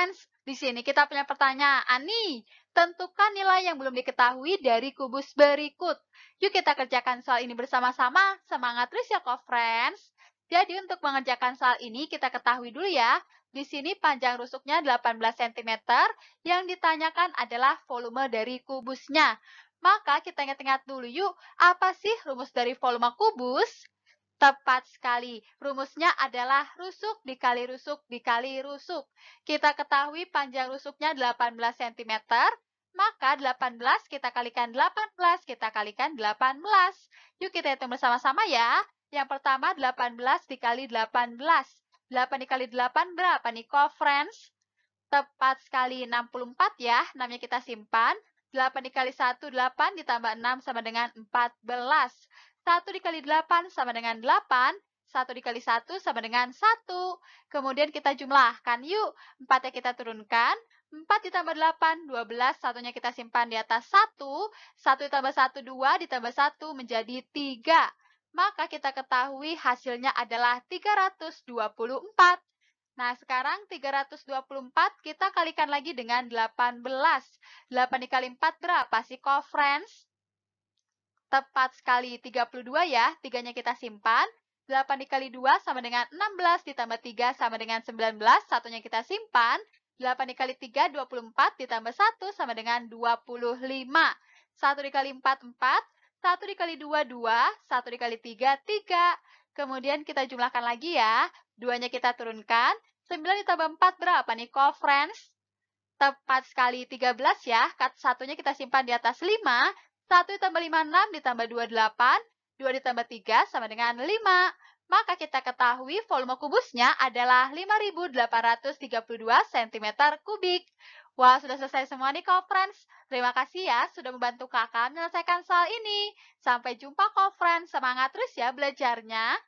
friends, di sini kita punya pertanyaan nih. Tentukan nilai yang belum diketahui dari kubus berikut. Yuk kita kerjakan soal ini bersama-sama. Semangat terus ya, friends. Jadi untuk mengerjakan soal ini kita ketahui dulu ya. Di sini panjang rusuknya 18 cm, yang ditanyakan adalah volume dari kubusnya. Maka kita ingat-ingat dulu yuk, apa sih rumus dari volume kubus? Tepat sekali, rumusnya adalah rusuk dikali rusuk dikali rusuk. Kita ketahui panjang rusuknya 18 cm, maka 18 kita kalikan 18, kita kalikan 18. Yuk kita hitung bersama-sama ya. Yang pertama 18 dikali 18. 8 dikali 8 berapa nih, co-friends? Tepat sekali 64 ya, 6-nya kita simpan. 8 dikali 1, 8 ditambah 6 sama dengan 14. 1 dikali 8 sama dengan 8. 1 dikali 1 sama dengan 1. Kemudian kita jumlahkan yuk. 4 nya kita turunkan. 4 ditambah 8, 12. Satunya kita simpan di atas 1. 1 ditambah 1, 2. Ditambah 1 menjadi 3. Maka kita ketahui hasilnya adalah 324. Nah, sekarang 324 kita kalikan lagi dengan 18. 8 dikali 4 berapa sih, co-friends? Tepat sekali 32 ya, 3-nya kita simpan. 8 dikali 2 sama dengan 16 ditambah 3 sama dengan 19, satunya kita simpan. 8 dikali 3, 24 ditambah 1 sama dengan 25. 1 dikali 4, 4. 1 dikali 2, 2. 1 dikali 3, 3. Kemudian kita jumlahkan lagi ya. 2-nya kita turunkan. 9 ditambah 4 berapa nih, co-friends? Tepat sekali 13 ya. Satunya kita simpan di atas 5. 1 ditambah 5, 6, ditambah 2, 8. 2 ditambah 3 sama dengan 5. Maka kita ketahui volume kubusnya adalah 5.832 cm kubik. Wah, sudah selesai semua nih, co-friends. Terima kasih ya sudah membantu kakak menyelesaikan soal ini. Sampai jumpa, co-friends. Semangat terus ya belajarnya.